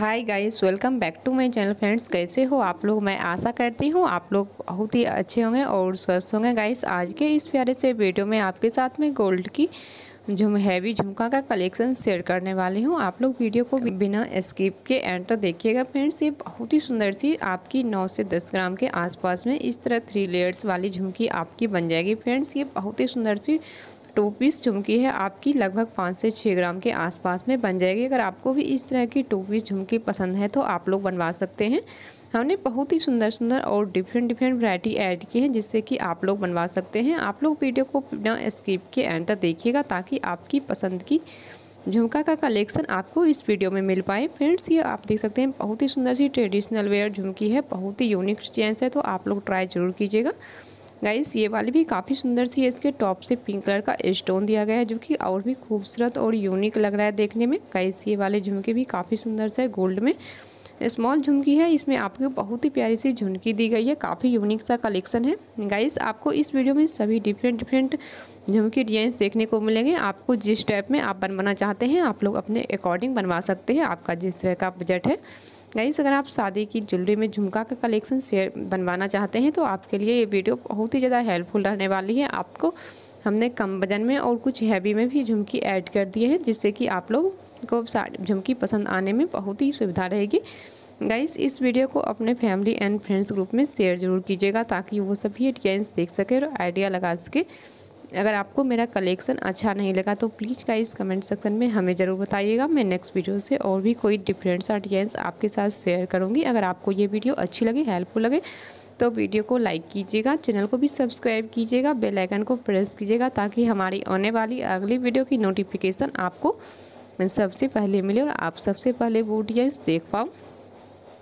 Hi guys welcome back to my channel friends कैसे हो आप लोग? मैं आशा करती हूँ आप लोग बहुत ही अच्छे होंगे और स्वस्थ होंगे। गाइस आज के इस प्यारे से वीडियो में आपके साथ में गोल्ड की जो हैवी झुमका का कलेक्शन शेयर करने वाली हूँ। आप लोग वीडियो को बिना स्किप के एंड तक देखिएगा फ्रेंड्स ये बहुत ही सुंदर सी आपकी 9 से 10 ग्राम के आसपास में इस तरह थ्री लेयर्स वाली झुमकी आपकी बन जाएगी फ्रेंड्स ये बहुत ही सुंदर सी टू पीस झुमकी है, आपकी लगभग पाँच से छः ग्राम के आसपास में बन जाएगी। अगर आपको भी इस तरह की टू पीस झुमकी पसंद है तो आप लोग बनवा सकते हैं। हमने बहुत ही सुंदर सुंदर और डिफरेंट डिफरेंट वैरायटी ऐड की है, जिससे कि आप लोग बनवा सकते हैं। आप लोग वीडियो को बिना स्किप के एंड तक देखिएगा, ताकि आपकी पसंद की झुमका का कलेक्शन आपको इस वीडियो में मिल पाए। फ्रेंड्स, ये आप देख सकते हैं, बहुत ही सुंदर सी ट्रेडिशनल वेयर झुमकी है, बहुत ही यूनिक चेंस है तो आप लोग ट्राई ज़रूर कीजिएगा। गाइस ये वाली भी काफ़ी सुंदर सी है। इसके टॉप से पिंक कलर का स्टोन दिया गया है, जो कि और भी खूबसूरत और यूनिक लग रहा है देखने में। गाइस ये वाले झुमके भी काफ़ी सुंदर से गोल्ड में। स्मॉल झुमकी है, इसमें आपको बहुत ही प्यारी सी झुमकी दी गई है, काफ़ी यूनिक सा कलेक्शन है। गाइस आपको इस वीडियो में सभी डिफरेंट डिफरेंट झुमकी डिज़ाइन देखने को मिलेंगे। आपको जिस टाइप में आप बनवाना चाहते हैं, आप लोग अपने अकॉर्डिंग बनवा सकते हैं, आपका जिस तरह का बजट है। गाइस अगर आप शादी की ज्वेलरी में झुमका का कलेक्शन शेयर बनवाना चाहते हैं तो आपके लिए ये वीडियो बहुत ही ज़्यादा हेल्पफुल रहने वाली है। आपको हमने कम वज़न में और कुछ हैवी में भी झुमकी ऐड कर दिए हैं, जिससे कि आप लोग को झुमकी पसंद आने में बहुत ही सुविधा रहेगी। गाइस इस वीडियो को अपने फैमिली एंड फ्रेंड्स ग्रुप में शेयर ज़रूर कीजिएगा, ताकि वो सभी डिजाइंस देख सके और आइडिया लगा सके। अगर आपको मेरा कलेक्शन अच्छा नहीं लगा तो प्लीज़ गाइस कमेंट सेक्शन में हमें ज़रूर बताइएगा। मैं नेक्स्ट वीडियो से और भी कोई डिफरेंट सा डिजाइंस आपके साथ शेयर करूँगी। अगर आपको ये वीडियो अच्छी लगे हेल्पफुल लगे तो वीडियो को लाइक कीजिएगा, चैनल को भी सब्सक्राइब कीजिएगा, बेल आइकन को प्रेस कीजिएगा ताकि हमारी आने वाली अगली वीडियो की नोटिफिकेशन आपको सबसे पहले मिले और आप सबसे पहले वो डिजाइंस देख पाओ।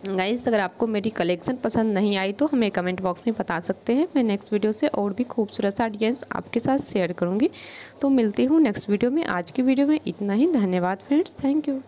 गाइस, अगर आपको मेरी कलेक्शन पसंद नहीं आई तो हमें कमेंट बॉक्स में बता सकते हैं। मैं नेक्स्ट वीडियो से और भी खूबसूरत सा डिजाइंस आपके साथ शेयर करूँगी। तो मिलती हूँ नेक्स्ट वीडियो में। आज की वीडियो में इतना ही। धन्यवाद फ्रेंड्स। Thank you.